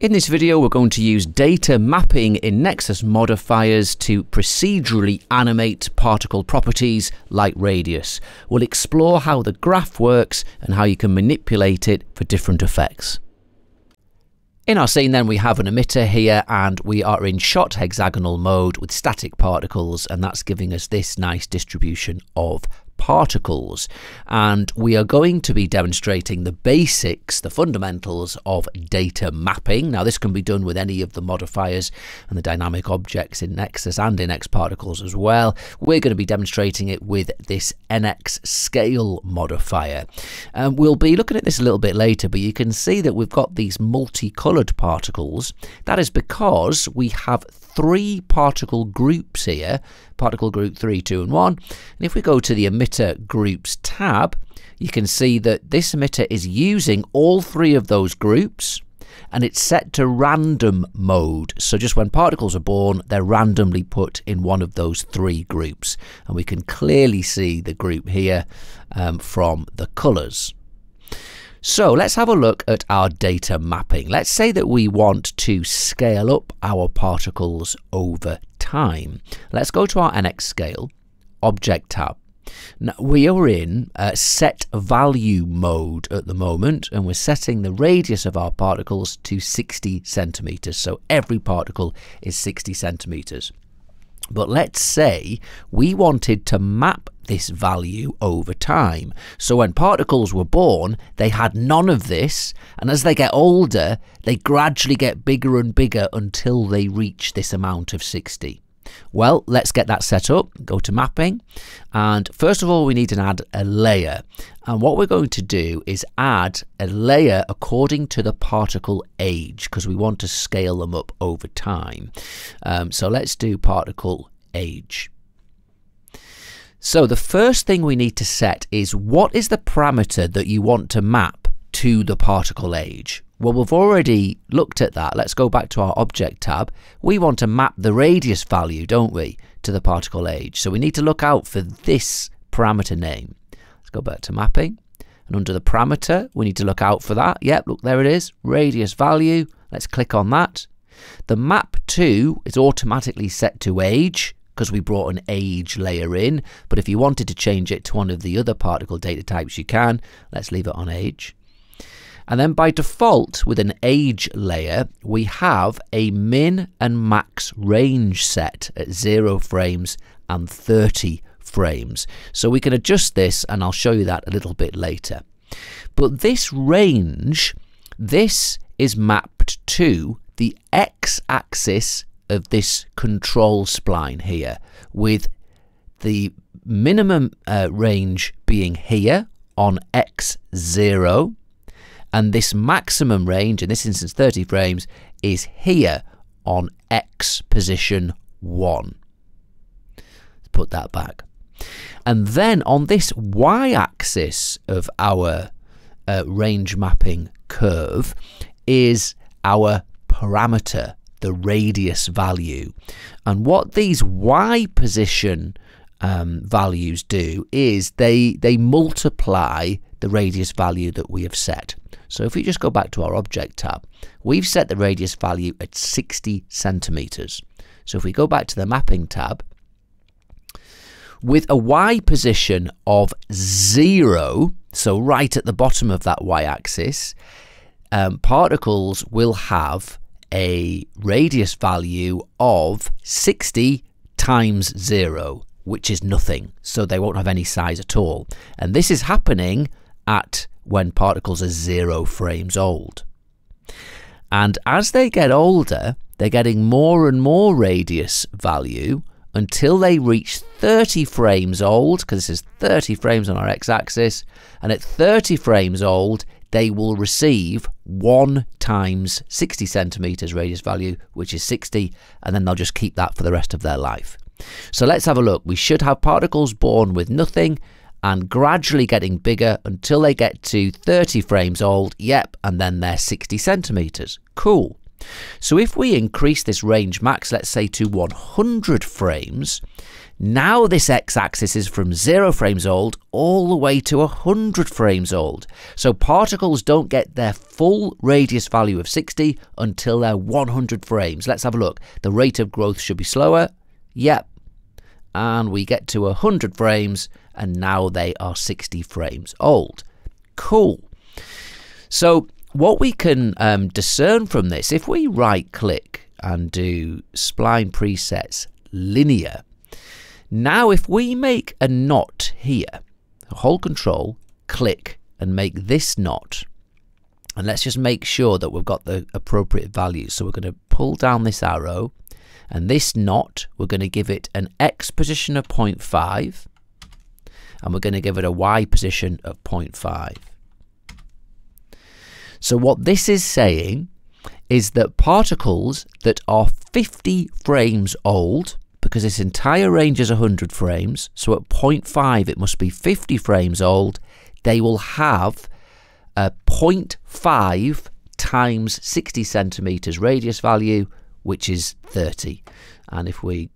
In this video we're going to use data mapping in Nexus modifiers to procedurally animate particle properties like radius. We'll explore how the graph works and how you can manipulate it for different effects. In our scene then we have an emitter here and we are in shot hexagonal mode with static particles and that's giving us this nice distribution of particles. And we are going to be demonstrating the basics, the fundamentals of data mapping. Now, this can be done with any of the modifiers and the dynamic objects in Nexus and in XParticles as well. We're going to be demonstrating it with this NX scale modifier. Um, we'll be looking at this a little bit later, but you can see that we've got these multicolored particles. That is because we have three particle groups here, particle group 3, 2 and 1. And if we go to the emitter groups tab, you can see that this emitter is using all three of those groups and it's set to random mode. So just when particles are born, they're randomly put in one of those three groups. And we can clearly see the group here um, from the colours. So let's have a look at our data mapping. Let's say that we want to scale up our particles over time. Let's go to our NX scale, Object tab. Now, we are in uh, set value mode at the moment and we're setting the radius of our particles to 60 centimeters. So every particle is 60 centimeters. But let's say we wanted to map this value over time. So when particles were born, they had none of this, and as they get older, they gradually get bigger and bigger until they reach this amount of 60. Well, let's get that set up. Go to mapping. And first of all, we need to add a layer. And what we're going to do is add a layer according to the particle age because we want to scale them up over time. Um, so let's do particle age. So the first thing we need to set is what is the parameter that you want to map to the particle age? Well, we've already looked at that. Let's go back to our object tab. We want to map the radius value, don't we, to the particle age. So we need to look out for this parameter name. Let's go back to mapping. And under the parameter, we need to look out for that. Yep, look, there it is. Radius value. Let's click on that. The map to is automatically set to age because we brought an age layer in. But if you wanted to change it to one of the other particle data types, you can. Let's leave it on age. And then by default, with an age layer, we have a min and max range set at 0 frames and 30 frames. So we can adjust this, and I'll show you that a little bit later. But this range, this is mapped to the x-axis of this control spline here, with the minimum uh, range being here on x0 and this maximum range, in this instance 30 frames, is here on X position 1. Let's put that back. And then on this y-axis of our uh, range mapping curve is our parameter, the radius value. And what these y position um, values do is they, they multiply the radius value that we have set. So if we just go back to our object tab, we've set the radius value at 60 centimeters. So if we go back to the mapping tab, with a y position of zero, so right at the bottom of that y-axis, um, particles will have a radius value of 60 times zero, which is nothing. So they won't have any size at all. And this is happening at when particles are zero frames old. And as they get older, they're getting more and more radius value until they reach 30 frames old, because this is 30 frames on our x-axis, and at 30 frames old, they will receive 1 times 60 centimeters radius value, which is 60, and then they'll just keep that for the rest of their life. So let's have a look. We should have particles born with nothing, and gradually getting bigger until they get to 30 frames old. Yep, and then they're 60 centimeters. Cool. So if we increase this range max, let's say to 100 frames, now this x-axis is from 0 frames old all the way to 100 frames old. So particles don't get their full radius value of 60 until they're 100 frames. Let's have a look. The rate of growth should be slower. Yep. And we get to 100 frames and now they are 60 frames old. Cool. So what we can um, discern from this, if we right click and do spline presets linear, now if we make a knot here, hold control, click and make this knot, and let's just make sure that we've got the appropriate values. So we're going to pull down this arrow and this knot, we're going to give it an X position of 0.5 and we're going to give it a Y position of 0.5. So what this is saying is that particles that are 50 frames old, because this entire range is 100 frames, so at 0.5 it must be 50 frames old, they will have a 0.5 times 60 centimeters radius value, which is 30. And if we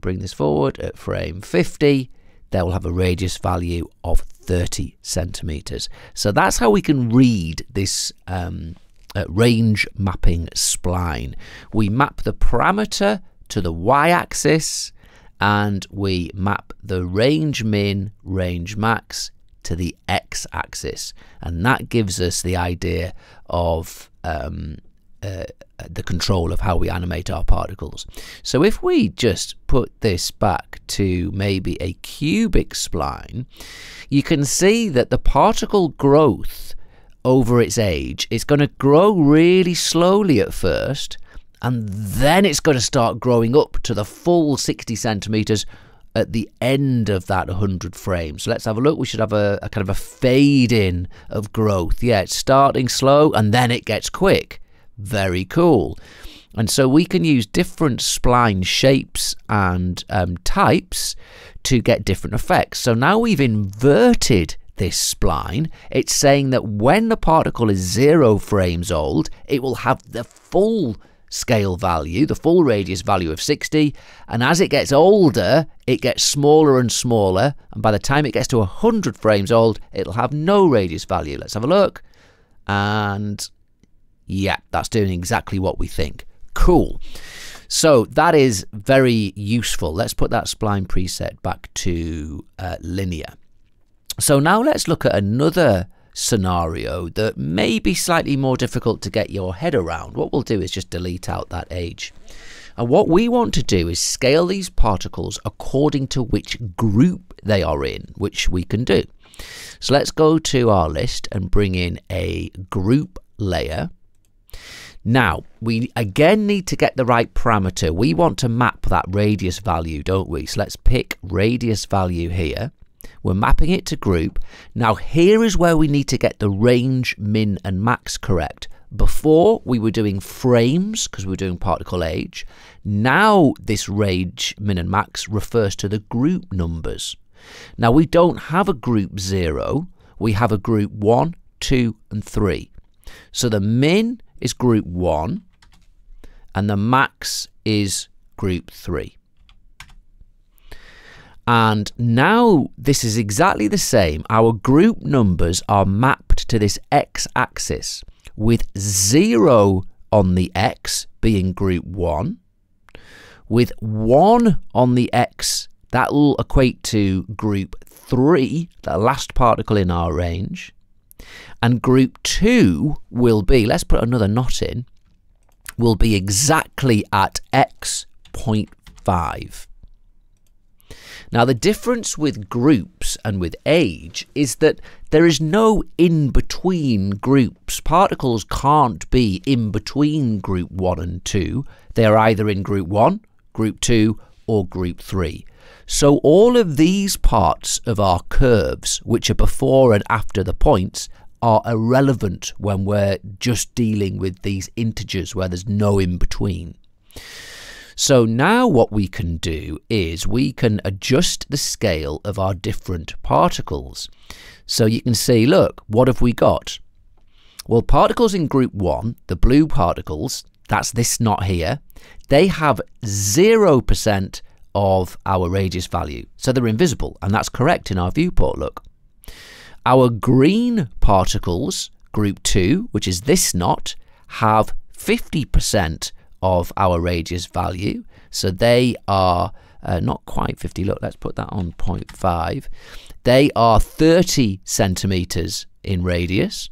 bring this forward at frame 50, they will have a radius value of 30 centimeters. So that's how we can read this um, uh, range mapping spline. We map the parameter to the y-axis and we map the range min, range max to the x-axis. And that gives us the idea of um, uh, the control of how we animate our particles. So if we just put this back to maybe a cubic spline, you can see that the particle growth over its age is going to grow really slowly at first, and then it's going to start growing up to the full 60 centimeters at the end of that 100 frames. So let's have a look. We should have a, a kind of a fade in of growth. Yeah, it's starting slow and then it gets quick. Very cool. And so we can use different spline shapes and um, types to get different effects. So now we've inverted this spline. It's saying that when the particle is zero frames old, it will have the full scale value, the full radius value of 60. And as it gets older, it gets smaller and smaller. And by the time it gets to 100 frames old, it'll have no radius value. Let's have a look. And yeah, that's doing exactly what we think. Cool. So that is very useful. Let's put that spline preset back to uh, linear. So now let's look at another scenario that may be slightly more difficult to get your head around. What we'll do is just delete out that age. And what we want to do is scale these particles according to which group they are in, which we can do. So let's go to our list and bring in a group layer. Now, we again need to get the right parameter. We want to map that radius value, don't we? So let's pick radius value here. We're mapping it to group. Now, here is where we need to get the range, min, and max correct. Before, we were doing frames because we were doing particle age. Now, this range, min, and max refers to the group numbers. Now, we don't have a group 0. We have a group 1, 2, and 3. So the min is group 1 and the max is group 3. And now this is exactly the same. Our group numbers are mapped to this x-axis with 0 on the x being group 1, with 1 on the x that will equate to group 3, the last particle in our range, and group 2 will be, let's put another knot in, will be exactly at x 0.5. Now, the difference with groups and with age is that there is no in between groups. Particles can't be in between group 1 and 2. They are either in group 1, group 2, or group 3. So all of these parts of our curves, which are before and after the points, are irrelevant when we're just dealing with these integers where there's no in between. So now what we can do is we can adjust the scale of our different particles. So you can see, look, what have we got? Well, particles in group 1, the blue particles, that's this knot here, they have 0% of our radius value. So they're invisible, and that's correct in our viewport, look. Our green particles, group 2, which is this knot, have 50% of our radius value. So they are uh, not quite 50. Look, let's put that on 0.5. They are 30 centimeters in radius.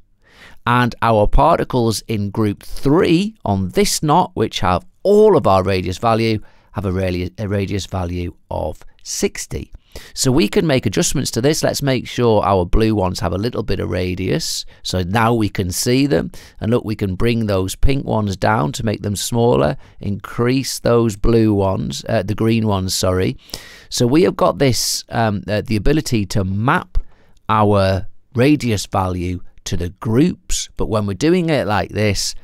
And our particles in group 3 on this knot, which have all of our radius value, have a, radius, a radius value of 60. So we can make adjustments to this. Let's make sure our blue ones have a little bit of radius. So now we can see them. And look, we can bring those pink ones down to make them smaller. Increase those blue ones, uh, the green ones, sorry. So we have got this, um, uh, the ability to map our radius value to the groups. But when we're doing it like this,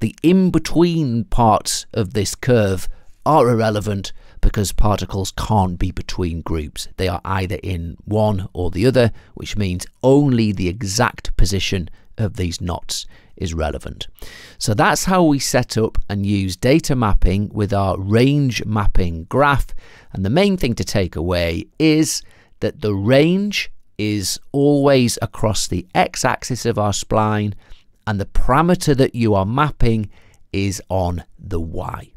the in-between parts of this curve are irrelevant because particles can't be between groups. They are either in one or the other, which means only the exact position of these knots is relevant. So that's how we set up and use data mapping with our range mapping graph. And the main thing to take away is that the range is always across the x-axis of our spline and the parameter that you are mapping is on the y.